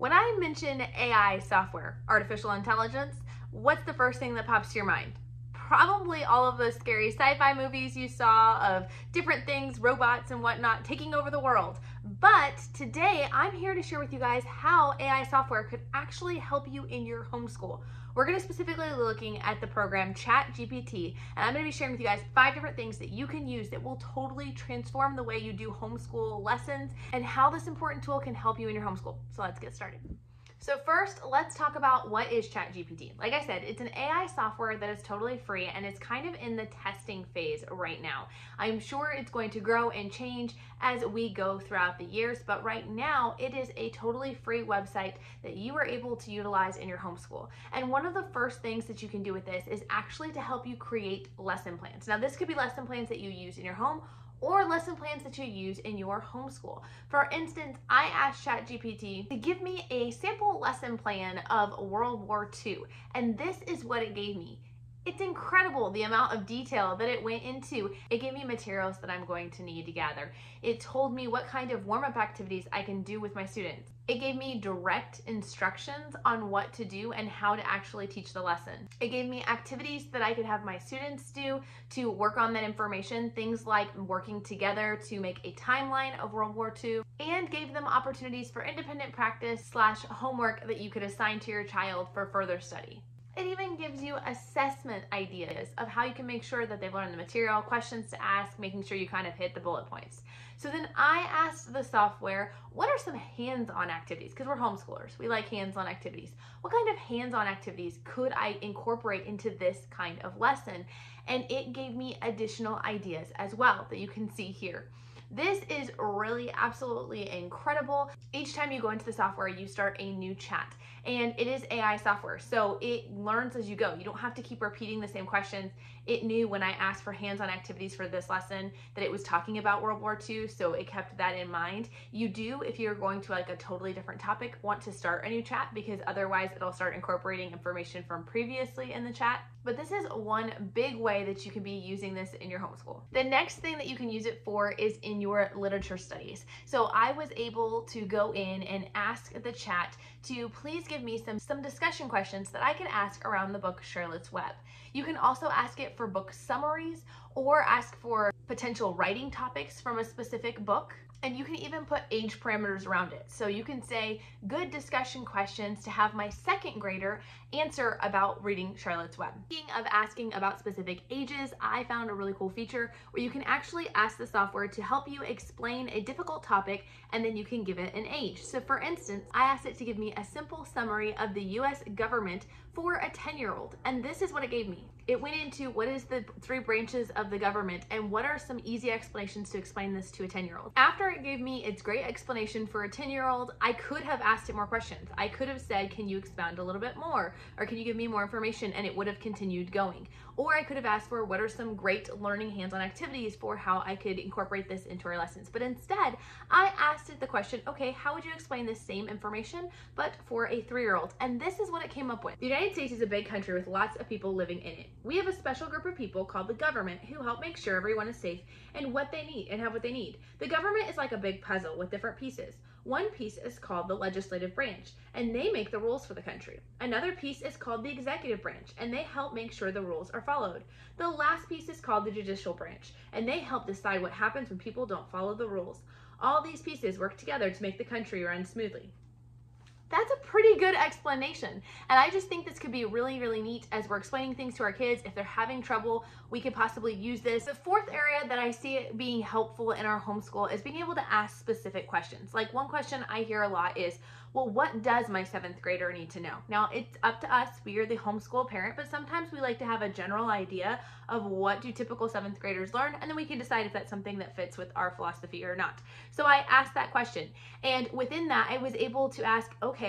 When I mention AI software, artificial intelligence, what's the first thing that pops to your mind? Probably all of those scary sci fi movies you saw of different things, robots and whatnot, taking over the world. But today I'm here to share with you guys how AI software could actually help you in your homeschool. We're going to specifically be looking at the program ChatGPT, and I'm going to be sharing with you guys five different things that you can use that will totally transform the way you do homeschool lessons and how this important tool can help you in your homeschool. So let's get started. So first, let's talk about what is ChatGPT. Like I said, it's an AI software that is totally free and it's kind of in the testing phase right now. I'm sure it's going to grow and change as we go throughout the years, but right now it is a totally free website that you are able to utilize in your homeschool. And one of the first things that you can do with this is actually to help you create lesson plans. Now this could be lesson plans that you use in your home or lesson plans that you use in your homeschool. For instance, I asked ChatGPT to give me a sample lesson plan of World War II, and this is what it gave me. It's incredible the amount of detail that it went into. It gave me materials that I'm going to need to gather. It told me what kind of warm up activities I can do with my students. It gave me direct instructions on what to do and how to actually teach the lesson. It gave me activities that I could have my students do to work on that information, things like working together to make a timeline of World War II, and gave them opportunities for independent practice slash homework that you could assign to your child for further study. It even gives you assessment ideas of how you can make sure that they've learned the material, questions to ask, making sure you kind of hit the bullet points. So then I asked the software, what are some hands-on activities? Because we're homeschoolers, we like hands-on activities. What kind of hands-on activities could I incorporate into this kind of lesson? And it gave me additional ideas as well that you can see here. This is really absolutely incredible. Each time you go into the software, you start a new chat and it is AI software. So it learns as you go. You don't have to keep repeating the same questions. It knew when I asked for hands-on activities for this lesson that it was talking about World War II, so it kept that in mind. You do, if you're going to like a totally different topic, want to start a new chat because otherwise it'll start incorporating information from previously in the chat. But this is one big way that you can be using this in your homeschool. The next thing that you can use it for is in your literature studies. So I was able to go in and ask the chat to please give me some, some discussion questions that I can ask around the book Charlotte's Web. You can also ask it for book summaries or ask for potential writing topics from a specific book. And you can even put age parameters around it. So you can say good discussion questions to have my second grader answer about reading Charlotte's Web. Speaking of asking about specific ages, I found a really cool feature where you can actually ask the software to help you explain a difficult topic and then you can give it an age. So for instance, I asked it to give me a simple summary of the US government for a 10 year old. And this is what it gave me. It went into what is the three branches of the government and what are some easy explanations to explain this to a 10 year old. After it gave me its great explanation for a 10 year old, I could have asked it more questions. I could have said, can you expound a little bit more? Or can you give me more information? And it would have continued going. Or I could have asked for what are some great learning hands-on activities for how I could incorporate this into our lessons. But instead, I asked it the question, okay, how would you explain this same information, but for a three-year-old? And this is what it came up with. The United States is a big country with lots of people living in it. We have a special group of people called the government who help make sure everyone is safe and what they need and have what they need. The government is like a big puzzle with different pieces. One piece is called the legislative branch, and they make the rules for the country. Another piece is called the executive branch, and they help make sure the rules are followed. The last piece is called the judicial branch, and they help decide what happens when people don't follow the rules. All these pieces work together to make the country run smoothly. That's a pretty good explanation. And I just think this could be really, really neat as we're explaining things to our kids. If they're having trouble, we could possibly use this. The fourth area that I see it being helpful in our homeschool is being able to ask specific questions. Like one question I hear a lot is, well, what does my seventh grader need to know? Now, it's up to us. We are the homeschool parent, but sometimes we like to have a general idea of what do typical seventh graders learn, and then we can decide if that's something that fits with our philosophy or not. So I asked that question, and within that, I was able to ask, okay,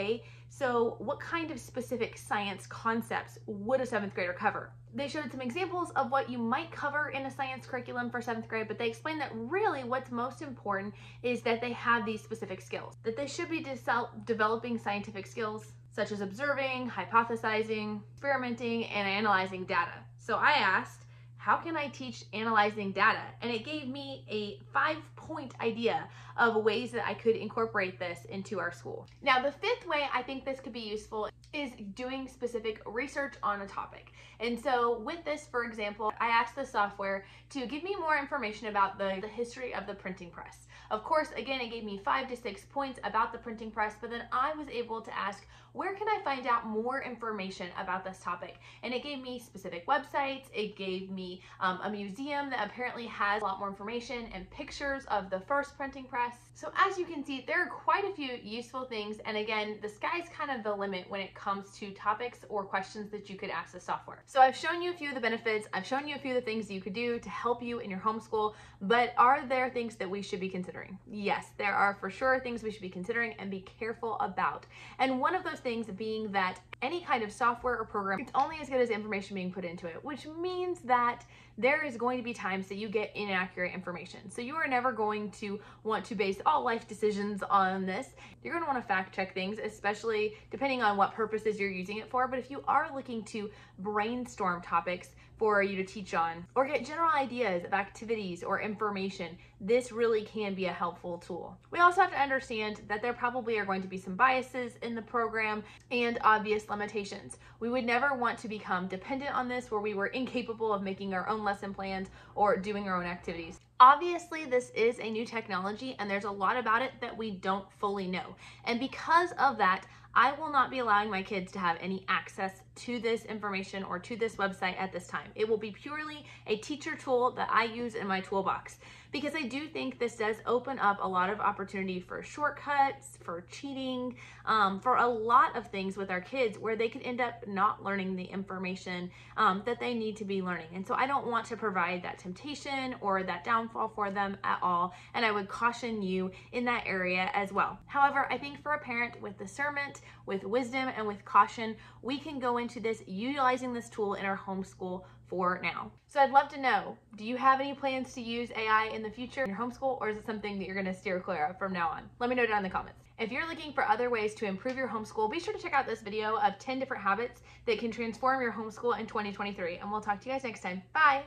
so what kind of specific science concepts would a seventh grader cover? They showed some examples of what you might cover in a science curriculum for seventh grade, but they explained that really what's most important is that they have these specific skills, that they should be de developing scientific skills such as observing, hypothesizing, experimenting, and analyzing data. So I asked, how can I teach analyzing data? And it gave me a five point idea of ways that I could incorporate this into our school. Now, the fifth way I think this could be useful is doing specific research on a topic. And so with this, for example, I asked the software to give me more information about the, the history of the printing press. Of course, again, it gave me five to six points about the printing press, but then I was able to ask, where can I find out more information about this topic? And it gave me specific websites, it gave me um, a museum that apparently has a lot more information and pictures of the first printing press. So as you can see, there are quite a few useful things. And again, the sky's kind of the limit when it comes to topics or questions that you could ask the software. So I've shown you a few of the benefits. I've shown you a few of the things you could do to help you in your homeschool, but are there things that we should be considering? Yes, there are for sure things we should be considering and be careful about. And one of those things being that any kind of software or program, it's only as good as information being put into it, which means that there is going to be times that you get inaccurate information. So you are never going to want to base all life decisions on this. You're going to want to fact check things, especially depending on what purposes you're using it for. But if you are looking to brainstorm topics for you to teach on or get general ideas of activities or information, this really can be a helpful tool. We also have to understand that there probably are going to be some biases in the program and obvious limitations. We would never want to become dependent on this where we were incapable of making our own lesson plans or doing our own activities. Obviously, this is a new technology and there's a lot about it that we don't fully know. And because of that, I will not be allowing my kids to have any access to this information or to this website at this time. It will be purely a teacher tool that I use in my toolbox because I do think this does open up a lot of opportunity for shortcuts, for cheating, um, for a lot of things with our kids where they could end up not learning the information um, that they need to be learning. And so I don't want to provide that temptation or that downfall for them at all. And I would caution you in that area as well. However, I think for a parent with discernment, with wisdom, and with caution, we can go into this utilizing this tool in our homeschool for now. So I'd love to know, do you have any plans to use AI in the future in your homeschool or is it something that you're gonna steer clear of from now on? Let me know down in the comments. If you're looking for other ways to improve your homeschool, be sure to check out this video of 10 different habits that can transform your homeschool in 2023 and we'll talk to you guys next time. Bye!